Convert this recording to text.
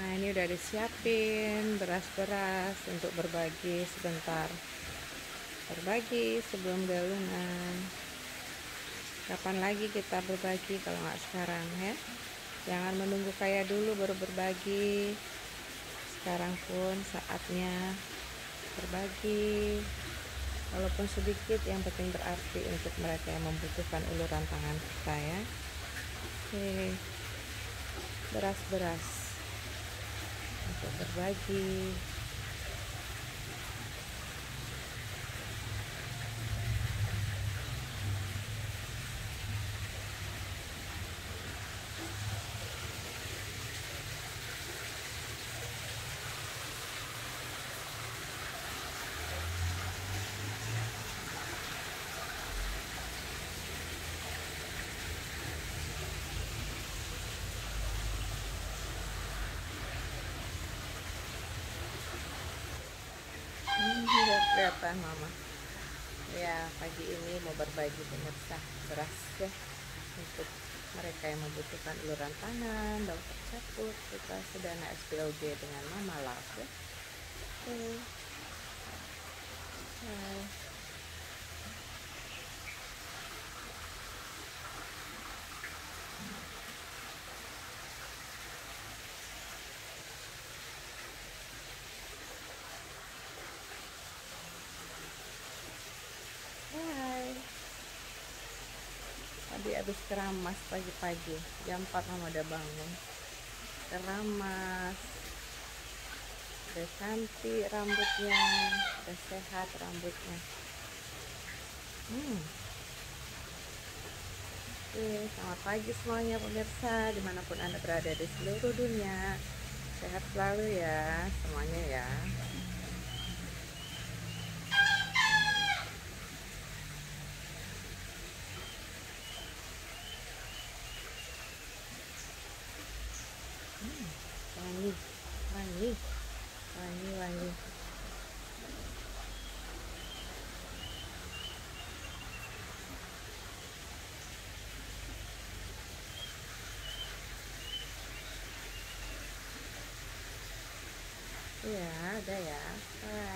Nah, ini udah disiapin beras-beras untuk berbagi sebentar. Berbagi sebelum galunan. Kapan lagi kita berbagi kalau nggak sekarang ya? Jangan menunggu kaya dulu baru berbagi. Sekarang pun saatnya berbagi. Walaupun sedikit yang penting berarti untuk mereka yang membutuhkan uluran tangan kita ya. Oke. Beras-beras untuk berbagi tidak kelihatan mama. Ya pagi ini mau berbagi pemirsa beras ya untuk mereka yang membutuhkan uluran tangan daun tercaput kita sedana SPOG dengan mama love ya. Oke Tadi habis keramas pagi-pagi Jam 4 mama udah bangun. Keramas. Udah cantik rambutnya Udah sehat rambutnya. Hmm. Oke, selamat pagi semuanya pemirsa Di mana pun anda berada di seluruh dunia. Sehat selalu ya Semuanya ya vanilin vanilin đi vanilin đi vâng yeah đây ạ à. à, à.